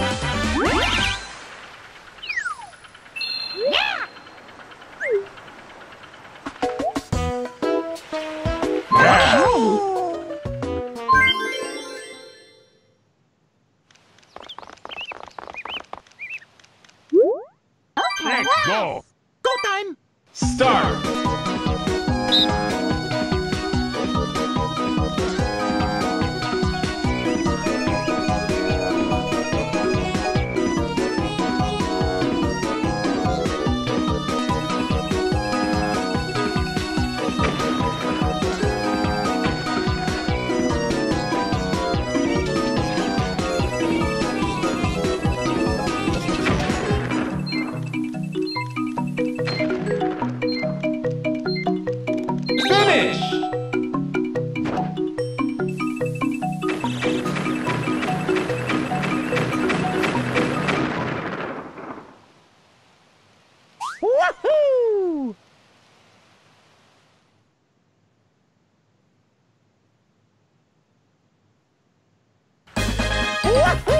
Thank you. Yes.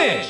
Finish!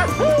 Woohoo!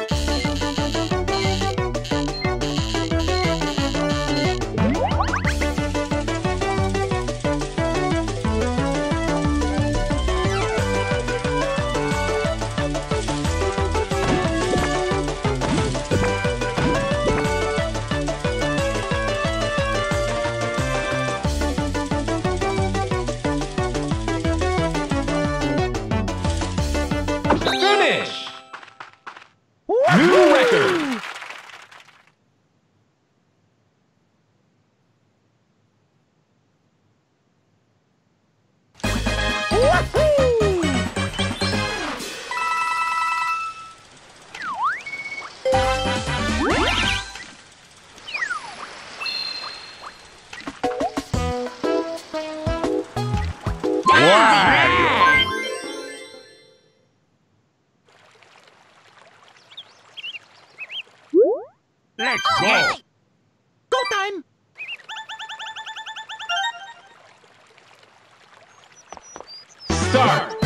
Go time! Start.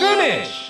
Finish.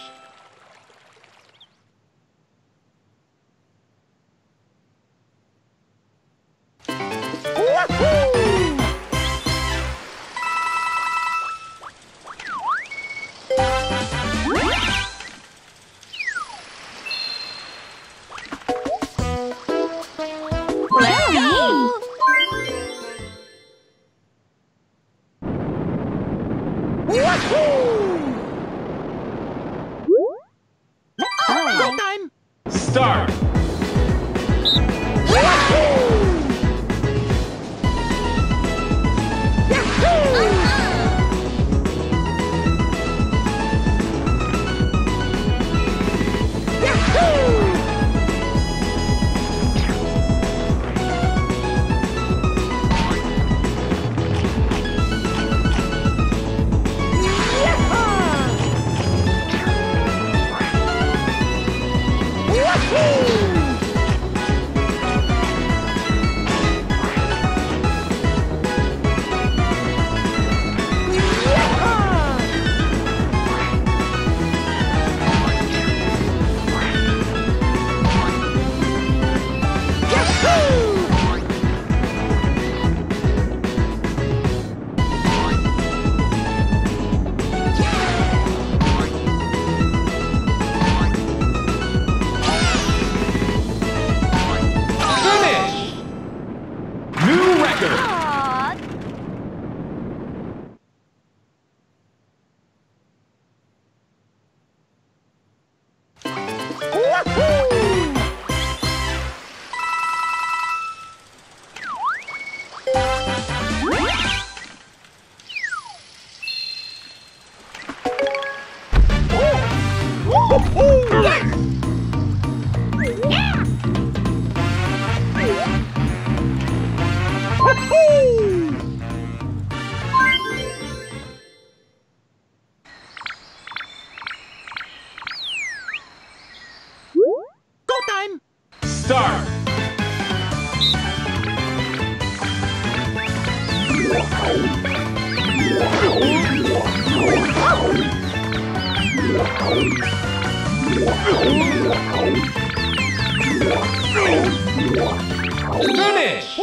Finish.